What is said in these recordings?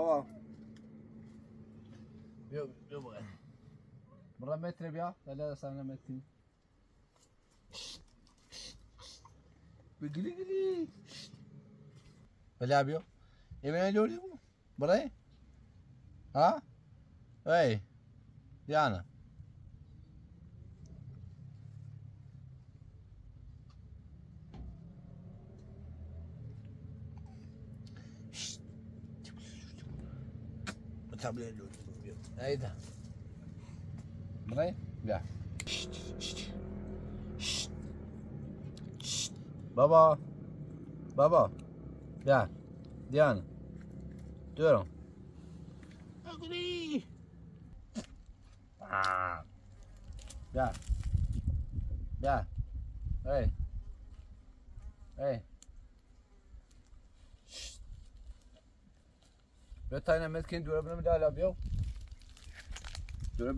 بابا بیا بیا بیا برا متر بیا ولی سمنا متر بگلی گلی ولی بیا یه بینه جوری کن برای ها ای tabello. Ayda. Buraya? Ya. Şşt, şşt. Şşt. Şşt. Baba. Baba. Gel. Diyan. Diyorum. Agri. Gel. Gel. Hey. Hey. Ei. بیا تای نمیت که این دوره بنو میده حالا بیا دوره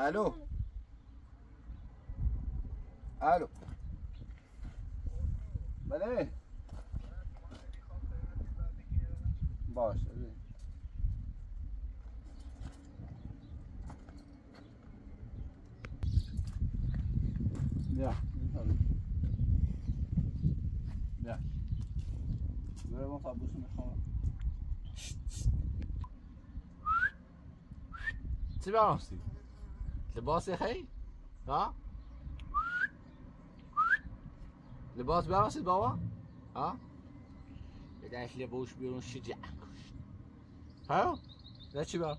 الو الو بله باشه. Ja, Ja. برو ما قبوس می‌خوام چی براستی؟ لباس خی؟ ها؟ لباس براستی بابا؟ ها؟ بدهش لباس بیرون شجاع ها؟ ده چی بر؟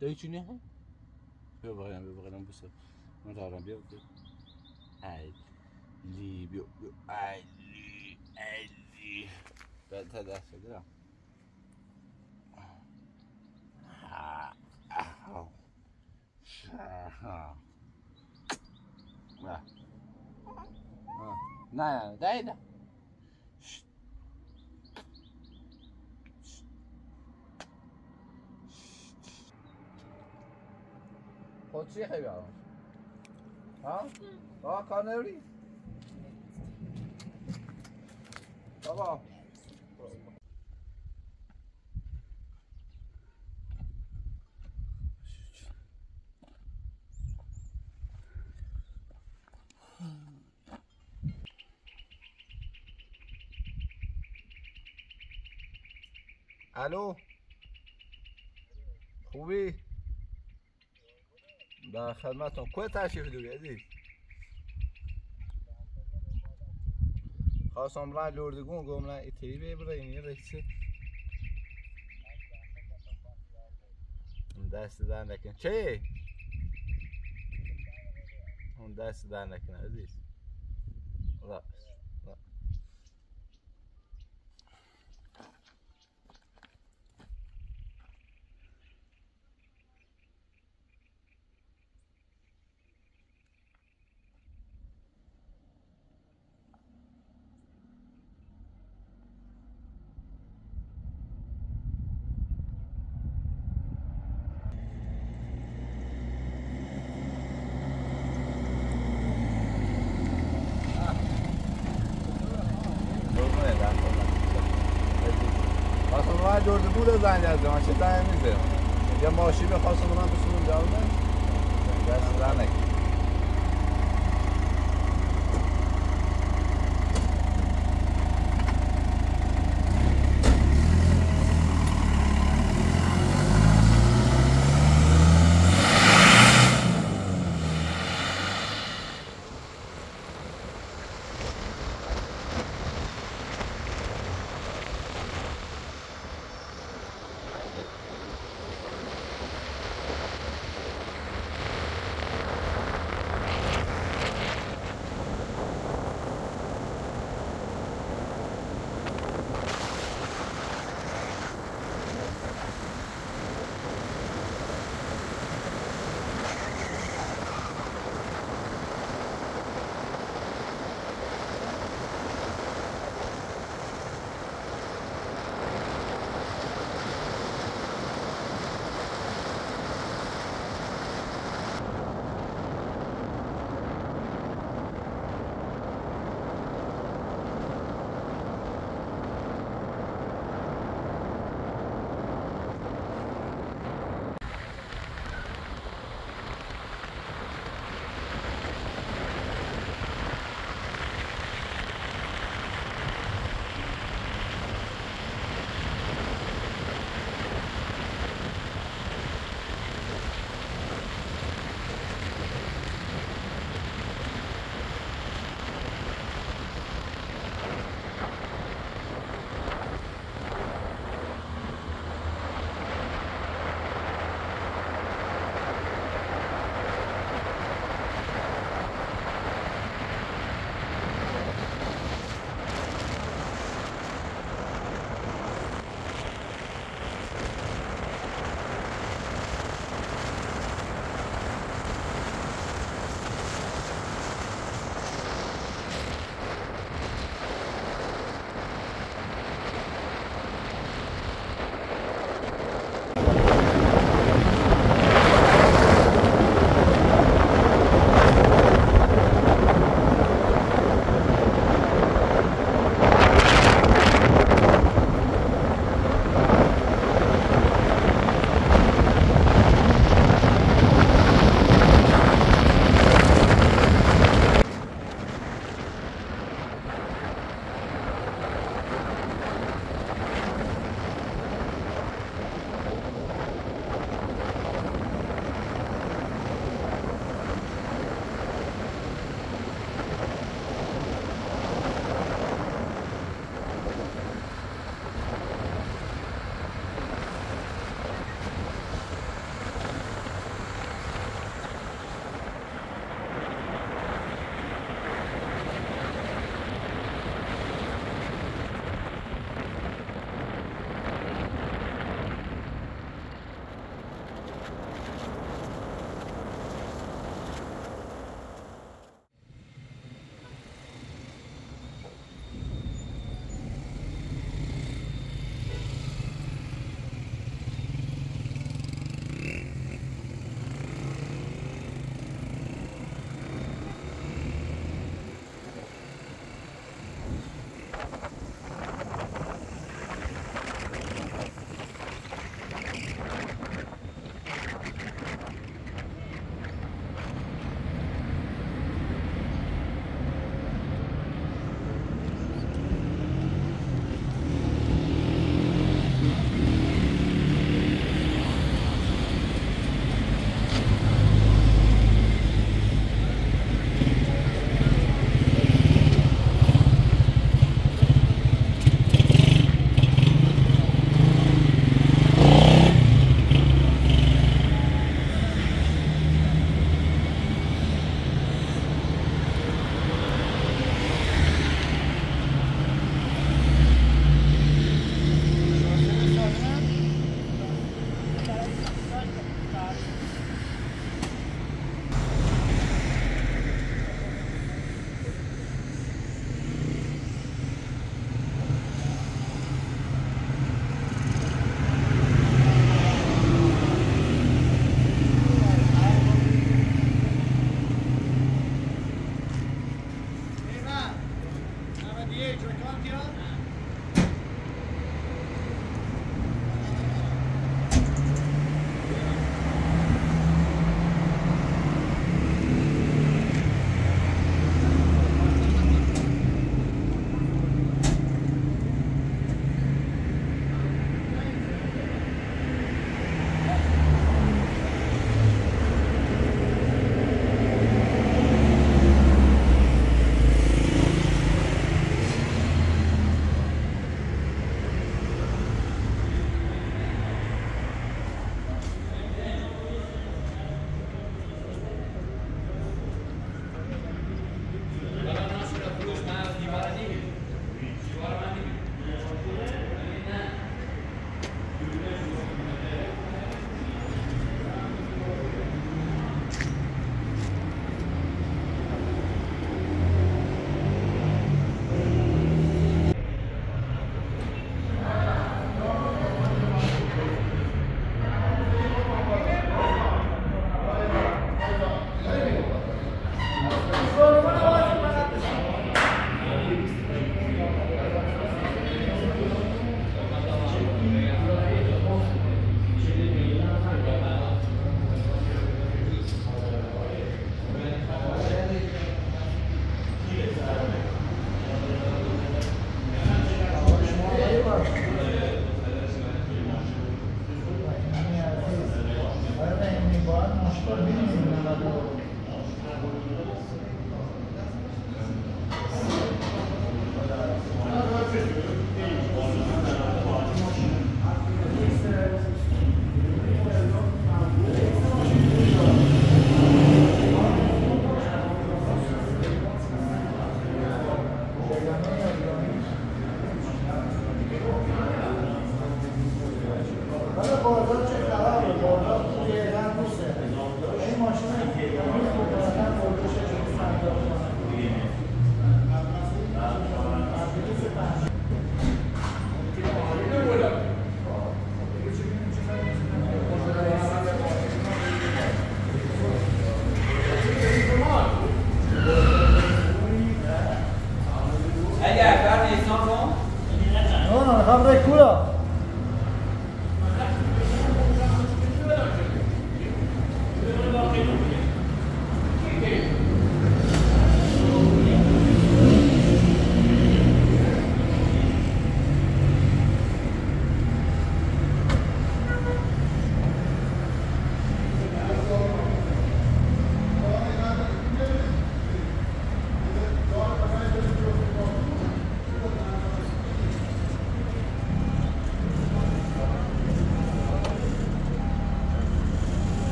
ده چی نه؟ بیا بقیدم بیا بقیدم بسه من دارم بیا بیا علی بیا بیا علی علی بعد تا دست بگیرم نه نه نه خود چی خیلی ها؟ ها کار نبری؟ بابا الو؟ خوبی؟ در خدمتم کوه تشریف داری عزیز؟ خواستم را لردگون گم را ایتری برای اینی رکسه دست در نکن. چه؟ اون دست در نکن عزیز. را قربونه در خواستم من جورد از ماشین زنگ میزه یا ماشین بخواستم من بسونم جواب دست در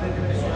Thank you.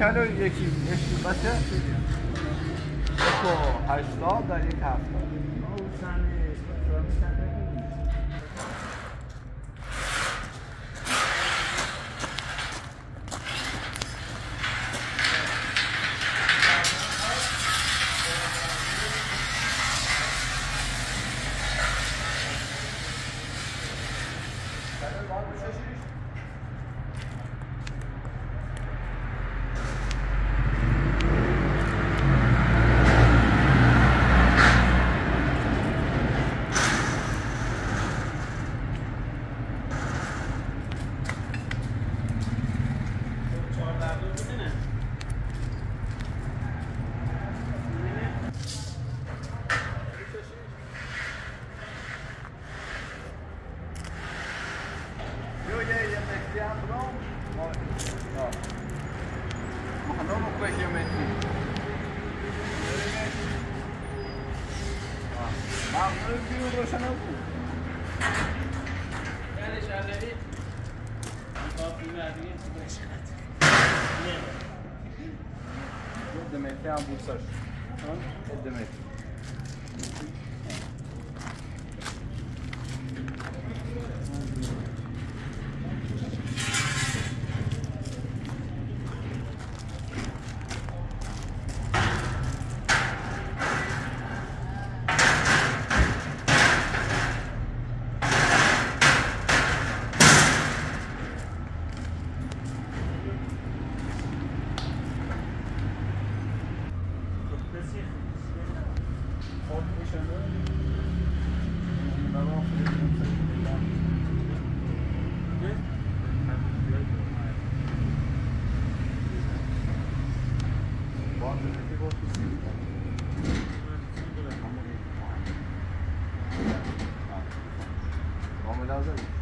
با یکی اشتی باشه یک و هشتاد در یک هفتاد. 回到这里。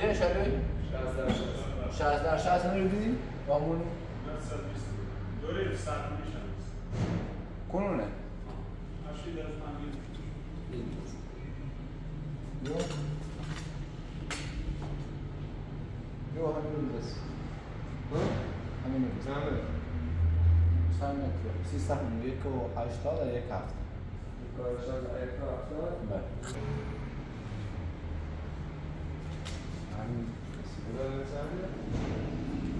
نکن چند متریه شده؟ 60 در 60 نمی‌دونی؟ با همون دوره ساعت میشن کنونه. اشی در فهمید یو یو همین رو بس همین رو. بس چند متر؟ سیستم. یک و هشتاد و یک هفت. بله.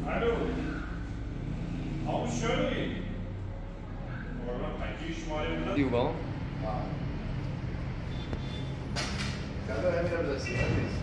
I do. I'll show you. Or not, I just want to. You won't? Wow. Cada ano é assim, é isso.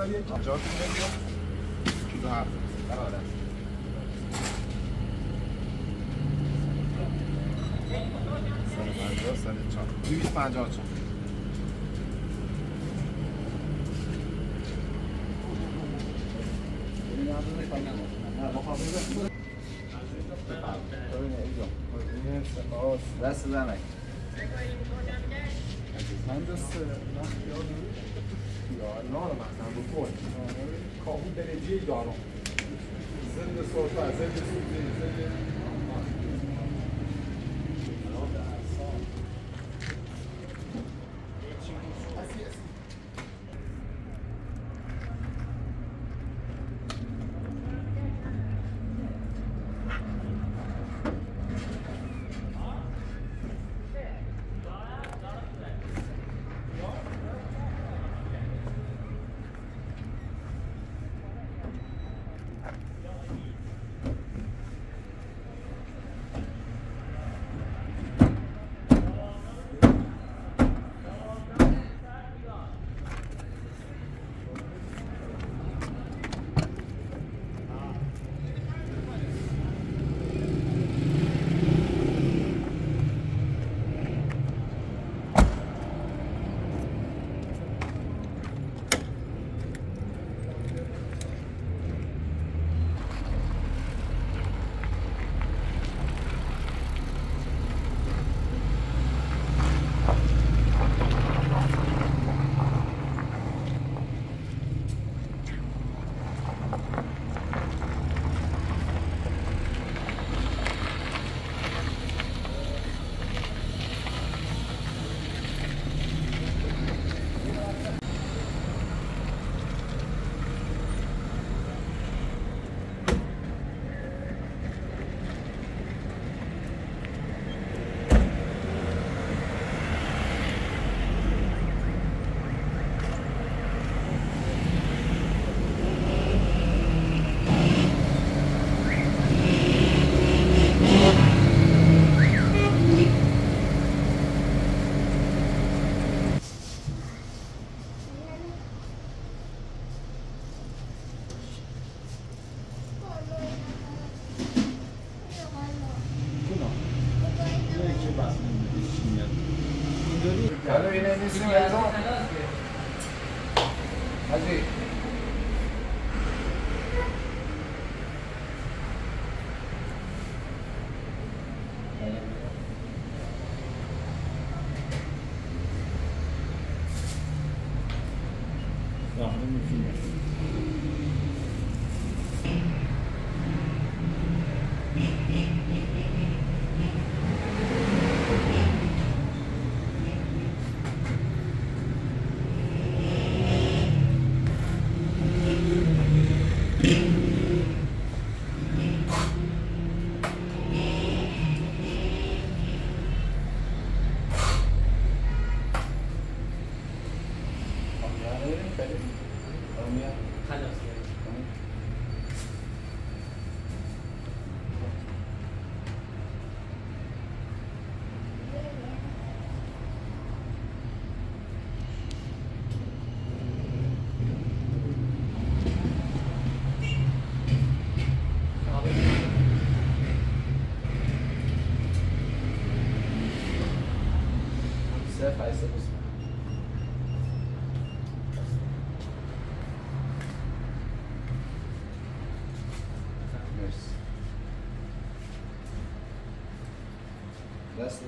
سر یک جا دو هفت برابر است سر پنجاه دویست پنجاه چهار دست زنک دست وقت یاد یا نه مثلا بکن کابو درجه دارم. زند سرفه زند سوزی زند حالا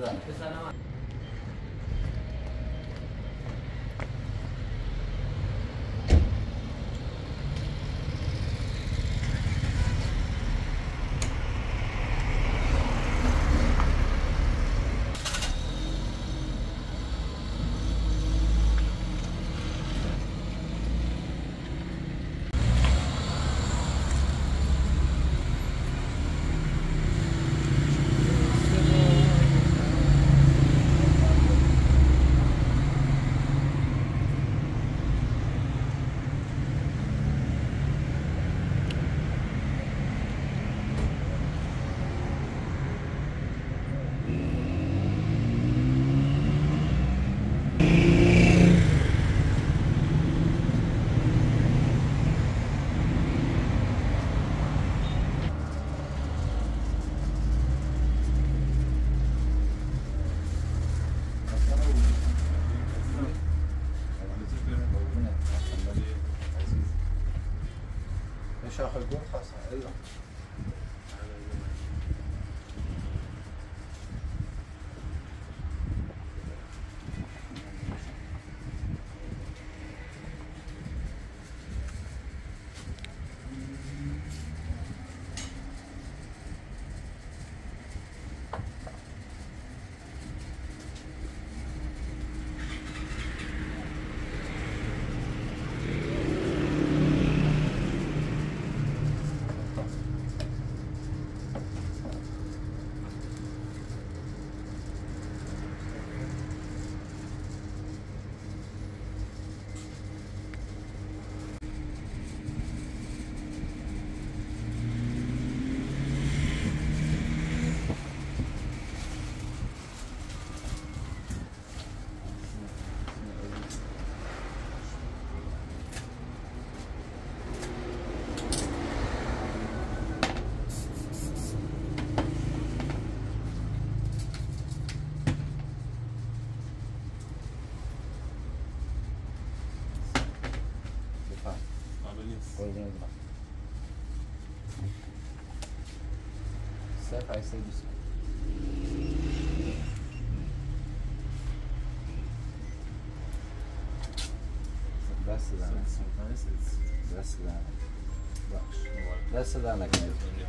دست زن مش هاخد جول خلاص صفر هشتصد و بیست دست دارم دست دارم باش دست دارم نکنید Don't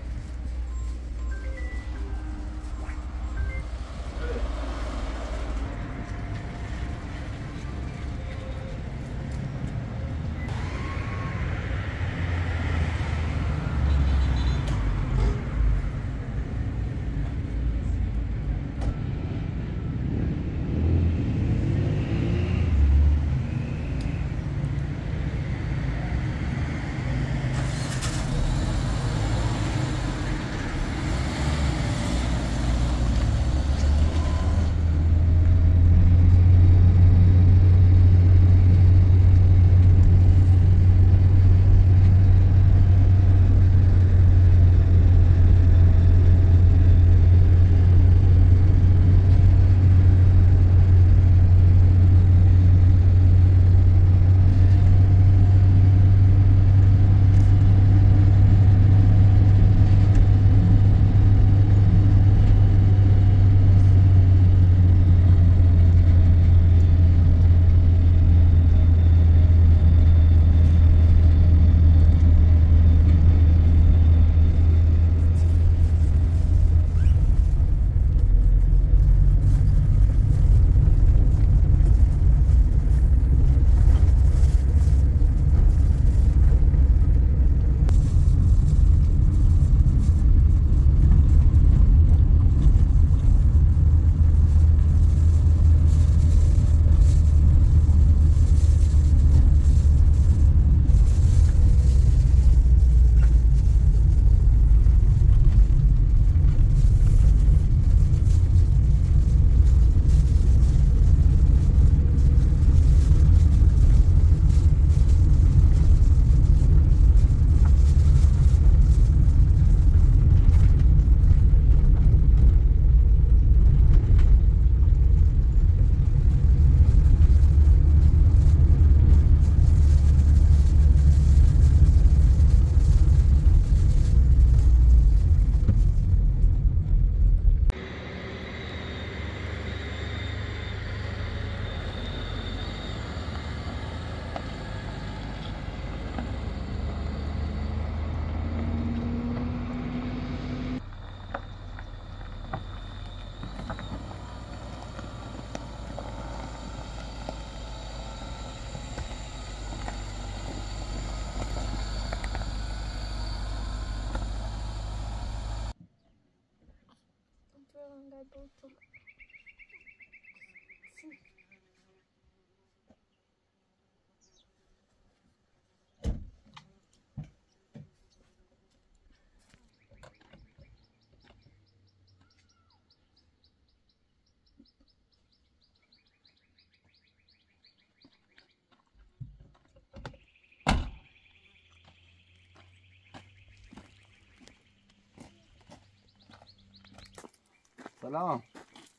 سلام.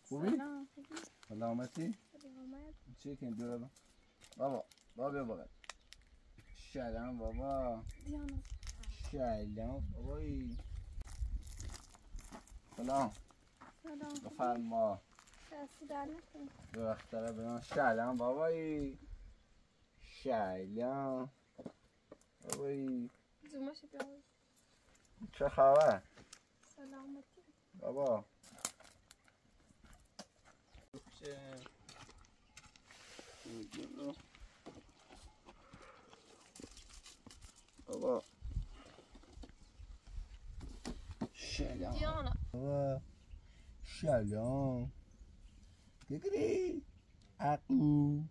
خوبی؟ سلام؟ سلامتی؟ سلامت. چی که دور با بابا بابا بیا بابا سلام بابا. شیلان بابایی سلام. سلام بفرما. دستی در نکنی به وقت داره بیان شیلان بابایی شیلان بابایی زومش بیار. چه خبر؟ سلامتی. بابا. بابا شیلان دیانا بابا سلام گگری اقو.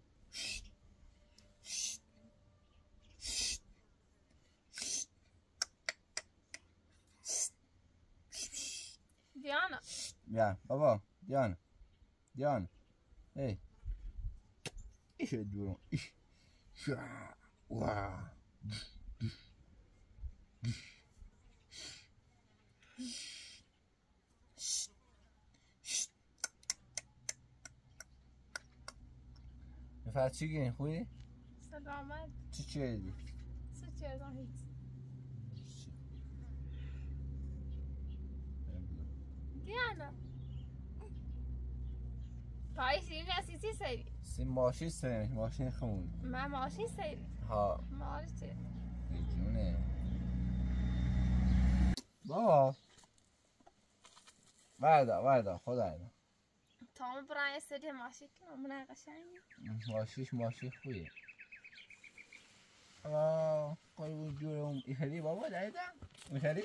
دیانا بیا بابا دیان دیان هی ایش دورم ایش شا وا میفرد چی گین خوبی؟ سلامت چی چی دیدی؟ سه چیزا هیچ دیانا پایشی نسیسی سری سی ماشین سرمش ماشین خمون من ماشین سری ها ماشین جونه بابا وردا وردا خدا اینا تا برای سری ماشین کنم من قشنگی ماشیش ماشین خویه آه قلب جورم ایهلی بابا دایدم ایهلی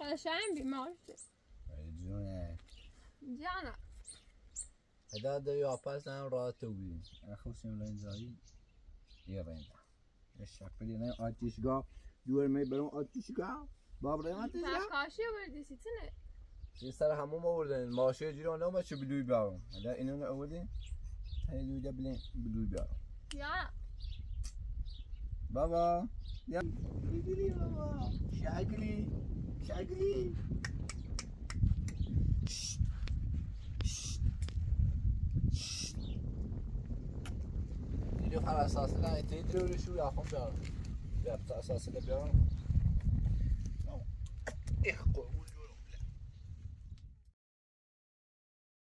قشنگ ماشین جونه. دیانا هدا دو یا پس هم بودیم. انا خوشیم لین زایی یه رنده یه شکلی نه آتیشگاه. دور می برم آتیشگاه. باب ریم آتیشگاه فرکاشی بردی سیتونه. یه سر همون آوردن ماشه جوری آنها ما چه بلوی بیارم. حالا اینو نه آوردین تایی بلین بلوی بیارم. دیانا بابا. شعقلي بابا. شعقلي شعقلي يروح على أساس لا تدري ولا شو ياخذون بيعرف لا بتاع أساس اللي بيعرف يحقوا